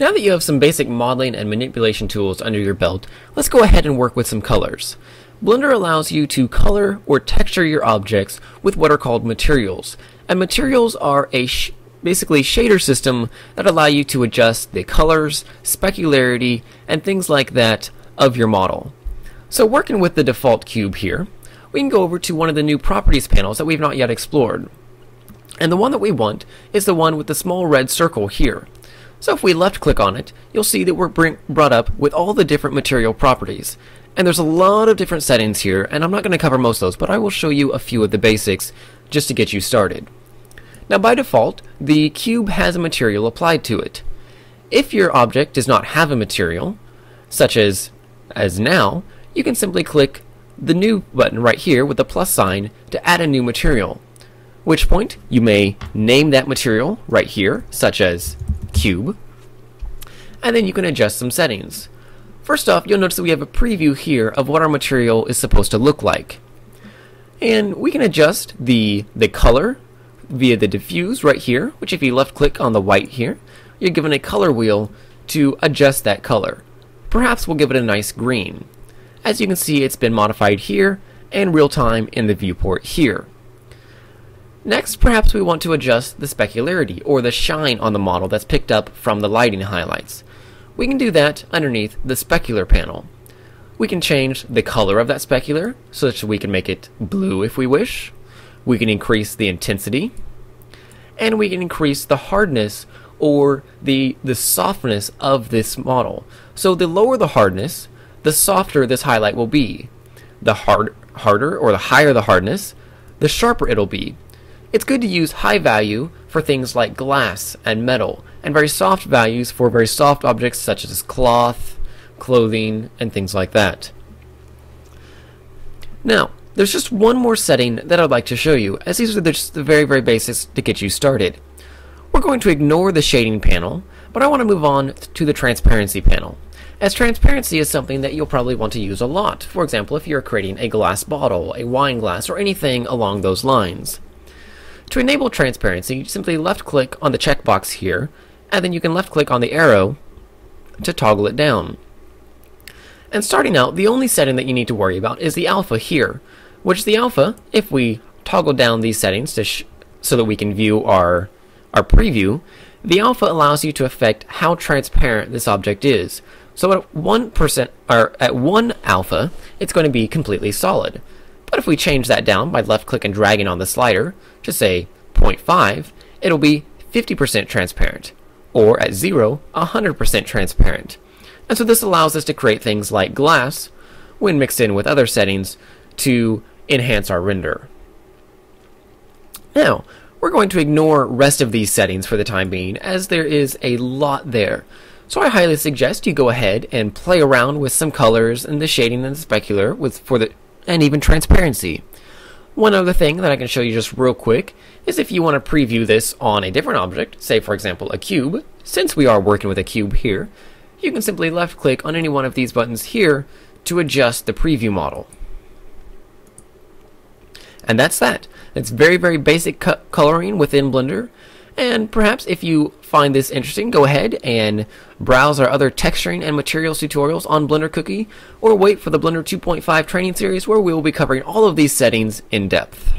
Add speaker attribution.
Speaker 1: Now that you have some basic modeling and manipulation tools under your belt, let's go ahead and work with some colors. Blender allows you to color or texture your objects with what are called materials. And materials are a sh basically shader system that allow you to adjust the colors, specularity, and things like that of your model. So working with the default cube here, we can go over to one of the new properties panels that we've not yet explored. And the one that we want is the one with the small red circle here. So if we left click on it, you'll see that we're bring, brought up with all the different material properties. And there's a lot of different settings here, and I'm not going to cover most of those, but I will show you a few of the basics just to get you started. Now by default, the cube has a material applied to it. If your object does not have a material, such as as now, you can simply click the new button right here with the plus sign to add a new material. Which point you may name that material right here, such as cube, and then you can adjust some settings. First off, you'll notice that we have a preview here of what our material is supposed to look like. And we can adjust the, the color via the diffuse right here, which if you left click on the white here, you're given a color wheel to adjust that color. Perhaps we'll give it a nice green. As you can see, it's been modified here and real time in the viewport here. Next, perhaps we want to adjust the specularity, or the shine on the model that's picked up from the lighting highlights. We can do that underneath the specular panel. We can change the color of that specular, such that we can make it blue if we wish. We can increase the intensity, and we can increase the hardness or the, the softness of this model. So the lower the hardness, the softer this highlight will be. The hard, harder or the higher the hardness, the sharper it'll be. It's good to use high value for things like glass and metal, and very soft values for very soft objects such as cloth, clothing, and things like that. Now, there's just one more setting that I'd like to show you, as these are just the very, very basics to get you started. We're going to ignore the shading panel, but I want to move on to the transparency panel. As transparency is something that you'll probably want to use a lot. For example, if you're creating a glass bottle, a wine glass, or anything along those lines. To enable transparency, you simply left click on the checkbox here, and then you can left click on the arrow to toggle it down. And starting out, the only setting that you need to worry about is the alpha here, which the alpha, if we toggle down these settings to so that we can view our, our preview, the alpha allows you to affect how transparent this object is. So at 1% or at 1 alpha, it's going to be completely solid. But if we change that down by left click and dragging on the slider to say 0.5, it'll be 50% transparent, or at 0, 100% transparent. And so this allows us to create things like glass when mixed in with other settings to enhance our render. Now, we're going to ignore rest of these settings for the time being as there is a lot there. So I highly suggest you go ahead and play around with some colors and the shading and the specular with for the and even transparency. One other thing that I can show you just real quick is if you want to preview this on a different object, say for example a cube, since we are working with a cube here, you can simply left click on any one of these buttons here to adjust the preview model. And that's that. It's very, very basic co coloring within Blender. And perhaps if you find this interesting, go ahead and browse our other texturing and materials tutorials on Blender Cookie, or wait for the Blender 2.5 training series where we will be covering all of these settings in depth.